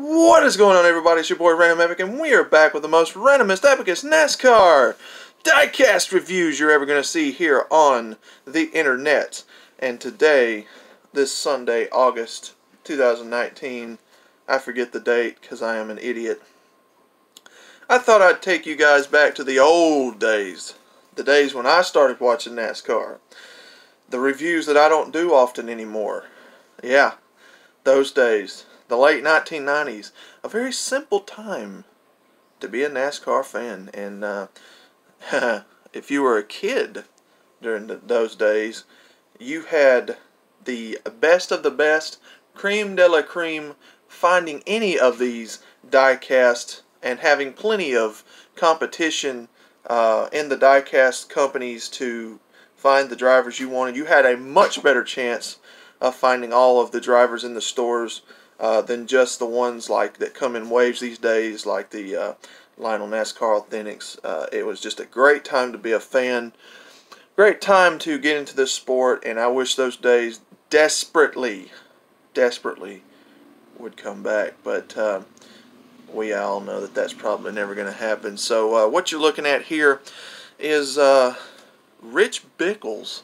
What is going on, everybody? It's your boy Random Epic, and we are back with the most randomest, epicest NASCAR diecast reviews you're ever going to see here on the internet. And today, this Sunday, August 2019, I forget the date because I am an idiot. I thought I'd take you guys back to the old days, the days when I started watching NASCAR. The reviews that I don't do often anymore. Yeah, those days the late 1990s, a very simple time to be a NASCAR fan. And uh, if you were a kid during the, those days, you had the best of the best, cream de la cream, finding any of these diecast and having plenty of competition uh, in the diecast companies to find the drivers you wanted. You had a much better chance of finding all of the drivers in the stores uh, than just the ones like that come in waves these days, like the uh, Lionel NASCAR Authentics. Uh, it was just a great time to be a fan, great time to get into this sport, and I wish those days desperately, desperately would come back. But uh, we all know that that's probably never going to happen. So uh, what you're looking at here is uh, Rich Bickles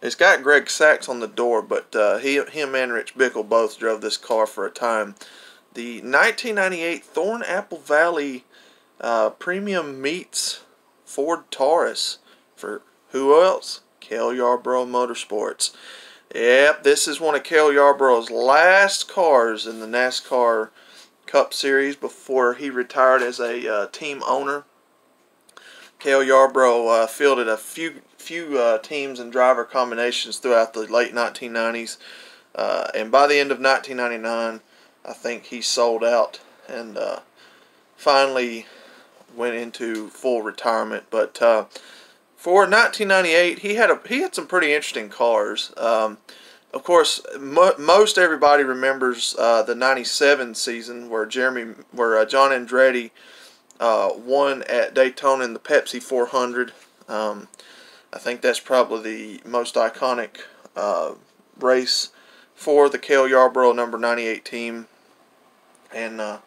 it's got Greg Sacks on the door, but uh, he, him and Rich Bickle both drove this car for a time. The 1998 Thorn Apple Valley uh, Premium Meats Ford Taurus for who else? Cale Yarborough Motorsports. Yep, this is one of Cale Yarborough's last cars in the NASCAR Cup Series before he retired as a uh, team owner. Cale Yarborough uh, fielded a few few uh, teams and driver combinations throughout the late 1990s, uh, and by the end of 1999, I think he sold out and uh, finally went into full retirement. But uh, for 1998, he had a he had some pretty interesting cars. Um, of course, mo most everybody remembers uh, the '97 season where Jeremy, where John Andretti uh, won at Daytona in the Pepsi 400. Um, I think that's probably the most iconic uh, race for the Cale Yarborough number 98 team. And uh,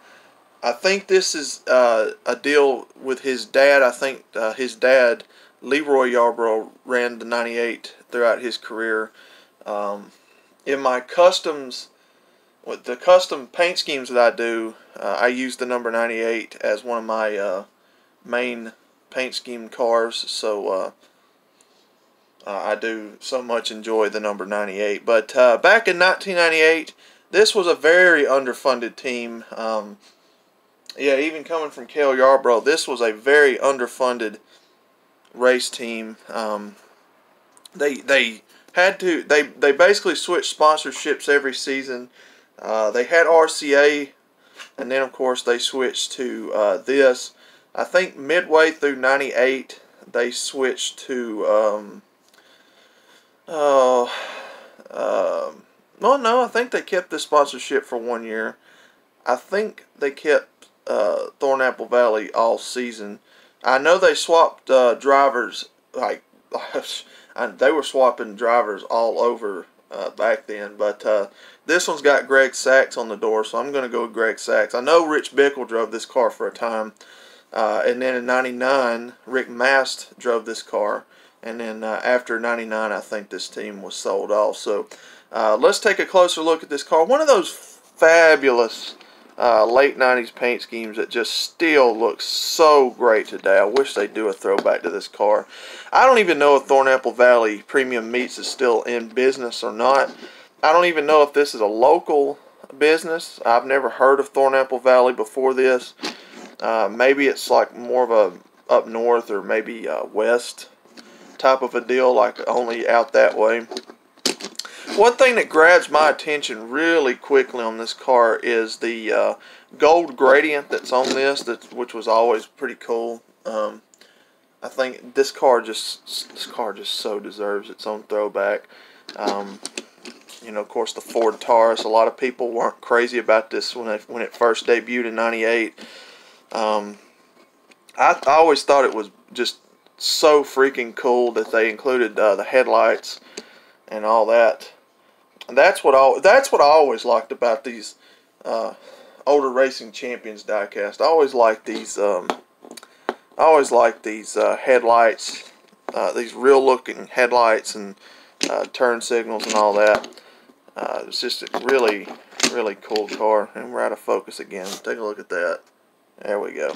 I think this is uh, a deal with his dad. I think uh, his dad, Leroy Yarborough, ran the 98 throughout his career. Um, in my customs, with the custom paint schemes that I do, uh, I use the number 98 as one of my uh, main paint scheme cars. So uh, I do so much enjoy the number 98. But uh, back in 1998, this was a very underfunded team. Um, yeah, even coming from Cale Yarborough, this was a very underfunded race team. Um, they they had to they they basically switched sponsorships every season. Uh, they had RCA, and then of course they switched to uh, this. I think midway through '98 they switched to. Um, Oh, um, well, no, I think they kept the sponsorship for one year. I think they kept uh, Thorn Apple Valley all season. I know they swapped uh, drivers, like, they were swapping drivers all over uh, back then, but uh, this one's got Greg Sacks on the door, so I'm going to go with Greg Sacks. I know Rich Bickle drove this car for a time, uh, and then in 99, Rick Mast drove this car. And then uh, after 99, I think this team was sold off. So uh, let's take a closer look at this car. One of those fabulous uh, late 90s paint schemes that just still look so great today. I wish they'd do a throwback to this car. I don't even know if Thorn Apple Valley Premium Meats is still in business or not. I don't even know if this is a local business. I've never heard of Thorn Apple Valley before this. Uh, maybe it's like more of a up north or maybe uh, west type of a deal, like only out that way. One thing that grabs my attention really quickly on this car is the uh, gold gradient that's on this, which was always pretty cool. Um, I think this car just this car just so deserves its own throwback. Um, you know, of course, the Ford Taurus. A lot of people weren't crazy about this when it when it first debuted in '98. Um, I, I always thought it was just so freaking cool that they included uh, the headlights and all that. That's what I that's what I always liked about these uh, older racing champions diecast. I always like these. Um, I always like these uh, headlights, uh, these real looking headlights and uh, turn signals and all that. Uh, it's just a really, really cool car. And we're out of focus again. Take a look at that. There we go.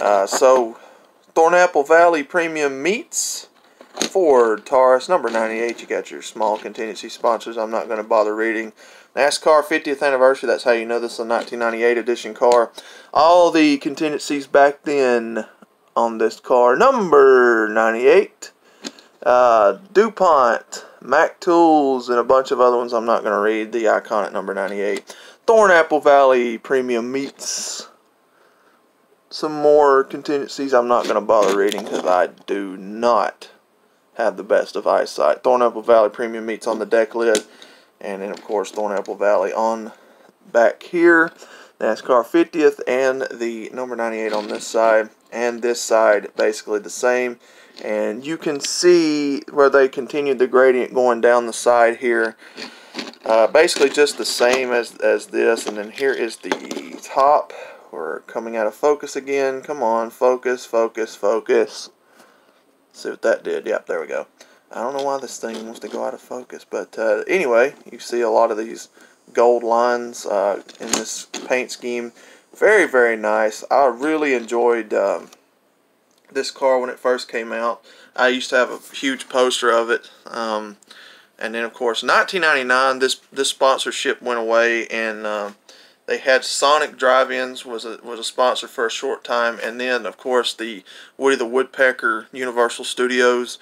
Uh, so, Thorn Apple Valley Premium Meats. Ford Taurus number 98. You got your small contingency sponsors. I'm not going to bother reading. NASCAR 50th anniversary. That's how you know this is a 1998 edition car. All the contingencies back then on this car. Number 98. Uh, DuPont, Mac Tools, and a bunch of other ones I'm not going to read. The iconic number 98. Thorn Apple Valley Premium Meats. Some more contingencies I'm not going to bother reading because I do not have the best of eyesight. Thorn Apple Valley Premium Meats on the deck lid. And then, of course, Thorn Apple Valley on back here. NASCAR 50th and the number 98 on this side. And this side, basically the same. And you can see where they continued the gradient going down the side here. Uh, basically just the same as, as this. And then here is the top. We're coming out of focus again. Come on, focus, focus, focus. See what that did. Yep, there we go. I don't know why this thing wants to go out of focus. But uh, anyway, you see a lot of these gold lines uh, in this paint scheme. Very, very nice. I really enjoyed um, this car when it first came out. I used to have a huge poster of it. Um, and then, of course, 1999, this this sponsorship went away, and uh, they had Sonic Drive-Ins was a was a sponsor for a short time, and then of course the Woody the Woodpecker Universal Studios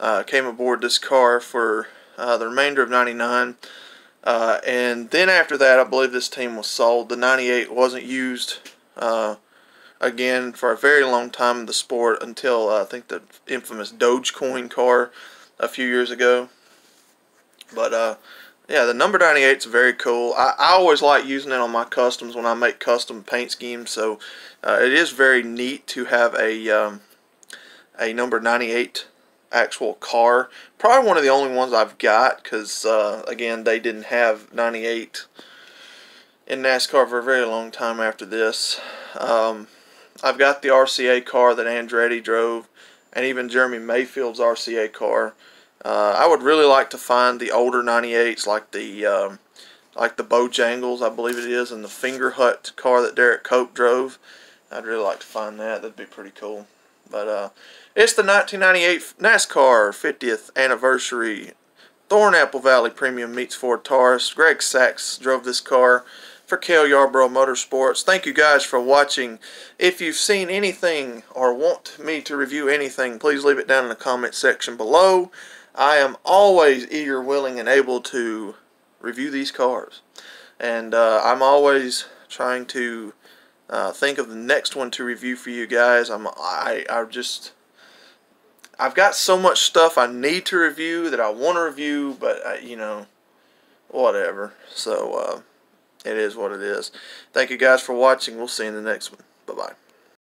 uh, came aboard this car for uh, the remainder of '99, uh, and then after that, I believe this team was sold. The '98 wasn't used uh, again for a very long time in the sport until uh, I think the infamous Dogecoin car a few years ago, but uh, yeah, the number 98 is very cool. I, I always like using it on my customs when I make custom paint schemes. So uh, it is very neat to have a um, a number 98 actual car. Probably one of the only ones I've got because, uh, again, they didn't have 98 in NASCAR for a very long time after this. Um, I've got the RCA car that Andretti drove and even Jeremy Mayfield's RCA car. Uh, I would really like to find the older 98s like the um, like the Bojangles, I believe it is, and the Fingerhut car that Derrike Cope drove. I'd really like to find that. That'd be pretty cool. But uh, it's the 1998 NASCAR 50th anniversary Thorn Apple Valley Premium meats Ford Taurus. Greg Sacks drove this car for Cale Yarborough Motorsports. Thank you guys for watching. If you've seen anything or want me to review anything, please leave it down in the comment section below. I am always eager, willing, and able to review these cars. And uh, I'm always trying to uh, think of the next one to review for you guys. I'm I I just I've got so much stuff I need to review that I want to review, but I, you know, whatever. So uh, it is what it is. Thank you guys for watching. We'll see you in the next one. Bye bye.